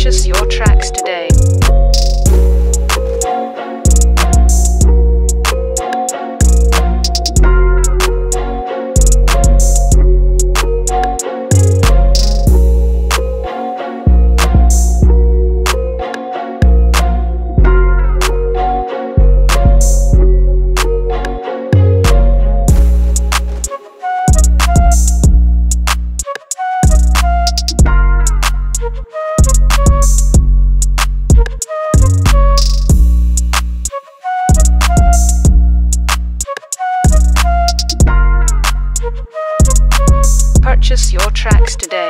purchase your track. tracks today.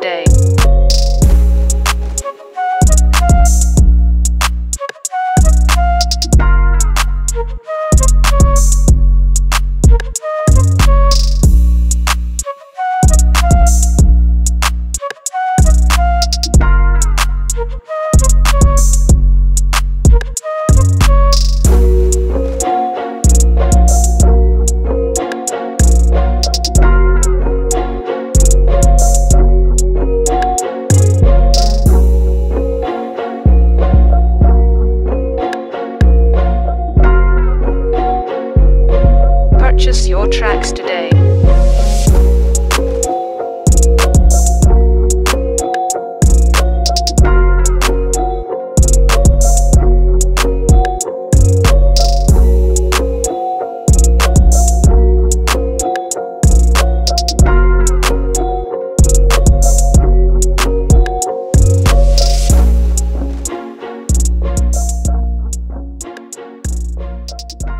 purchase your tracks today. Bye.